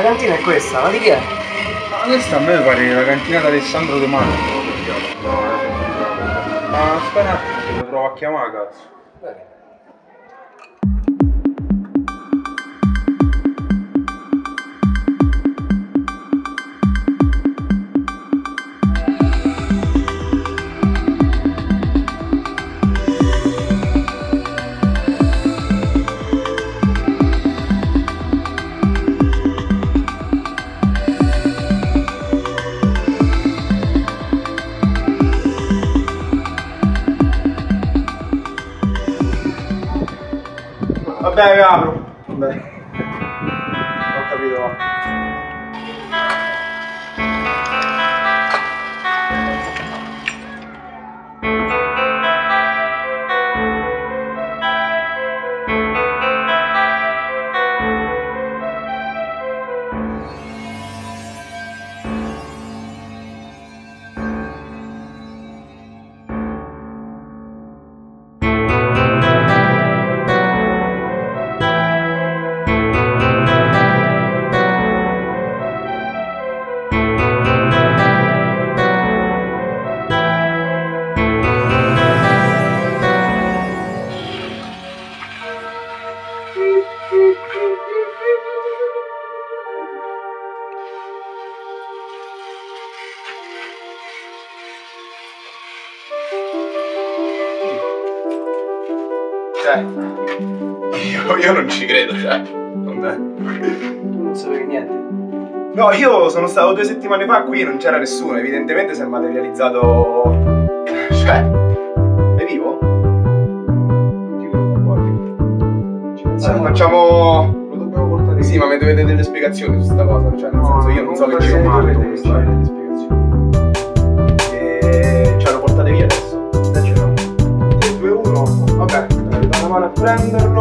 cantina è questa, ma di chi è? Ma questa a me pare la cantina di Alessandro De Marco. Ma aspetta un attimo, lo provo a chiamare cazzo. Vabbè, apro. Vabbè. Ho capito. Cioè, io, io non ci credo, cioè. Vabbè. Tu non sapevi niente. No, io sono stato due settimane fa qui e non c'era nessuno, evidentemente si è materializzato. Cioè. È vivo? Non ti preoccupare. Ci pensiamo. facciamo. Lo dobbiamo portare. Sì, ma mi dovete delle spiegazioni su sta cosa. Cioè, nel senso, io non so che ci sono male. comprando